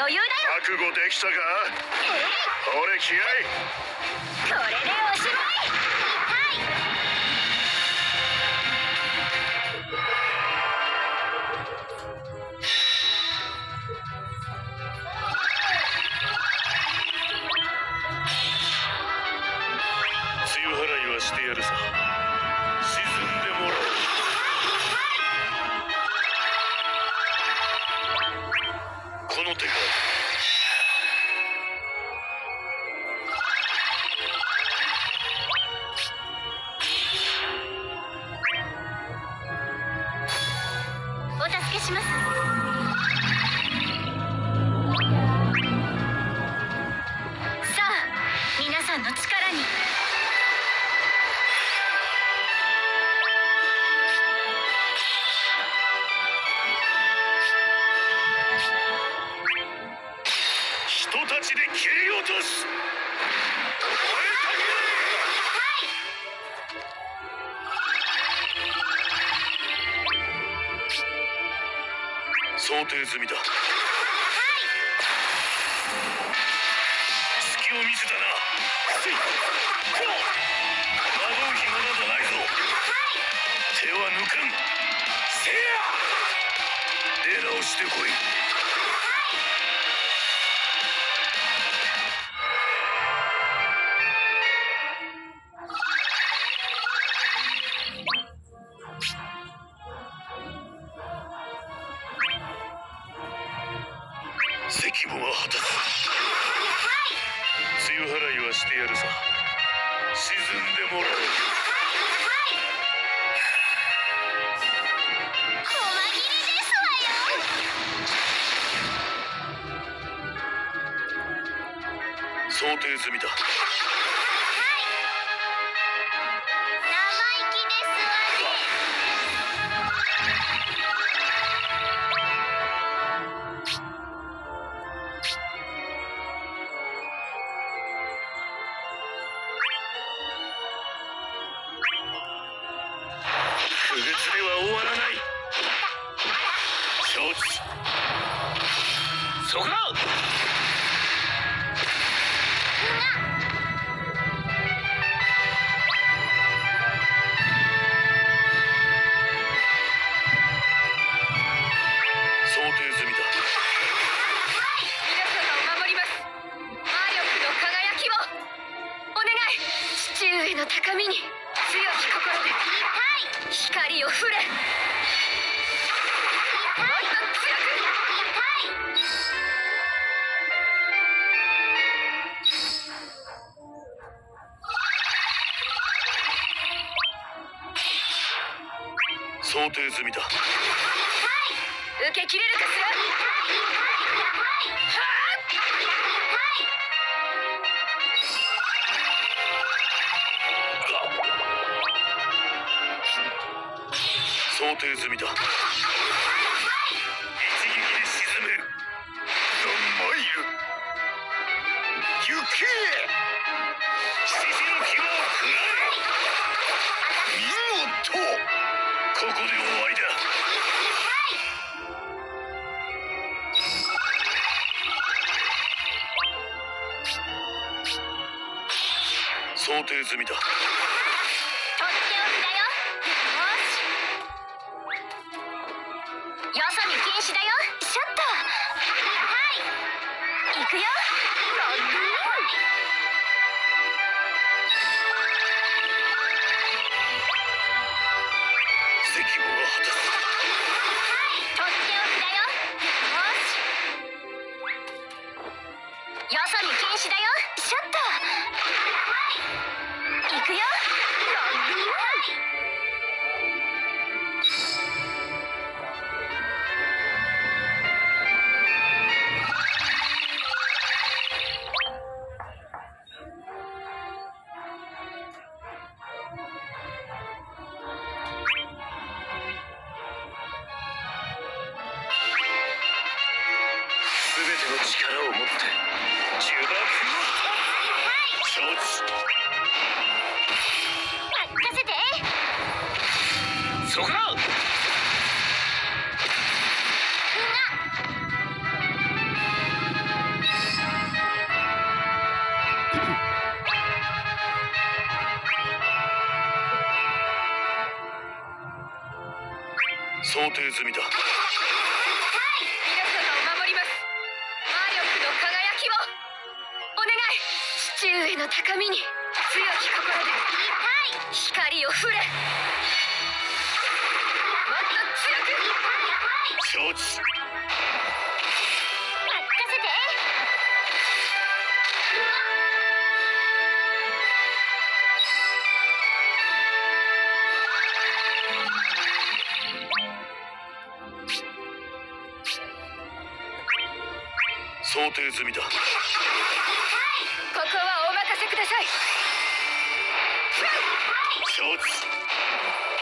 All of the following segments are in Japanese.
余裕だよ。覚悟できたか？俺気合い。これでおしまい。はいします。さあ皆さんの力に。人たちで切り落とす。定済みだ。隙を見せたな。う暇などないぞ。手は抜かん。せや。出直してこい想定済みだ。そこだ想定済みだ。受け切れるか想定済みだはい。行。くよ力を持って呪縛を任せてそこだ想定済みだ。の高みに強き心で光を触れもっと強く承知任せて想定済みだ。ここはお任せください。承知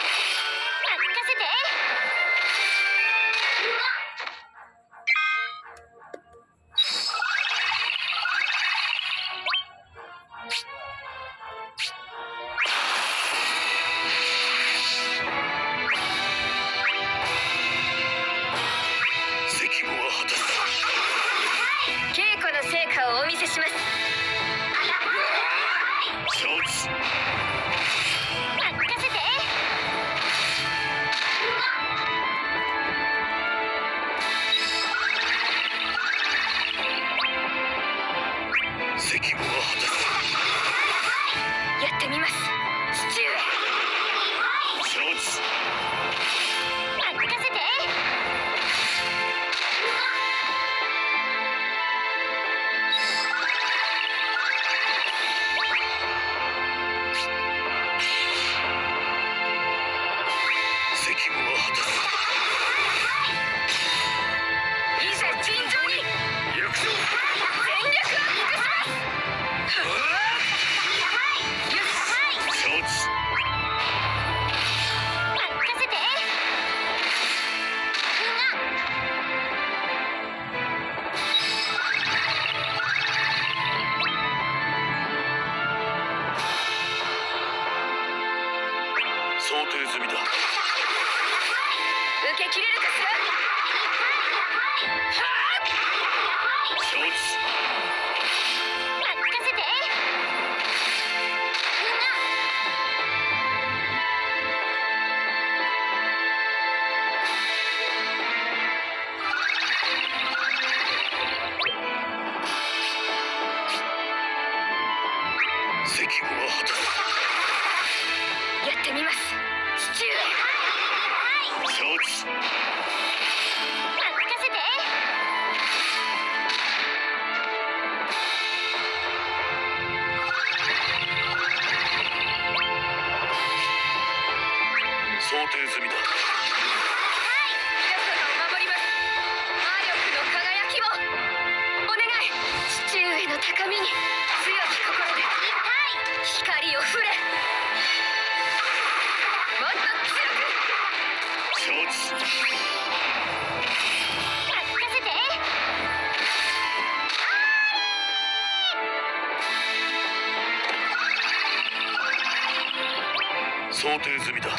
想定済みだ。受け切れるかしら？承知定済みだ皆様を守ります魔力の輝きをお願い父上の高みに強き心で光を触れもっと強く承知任せて想定済みだ。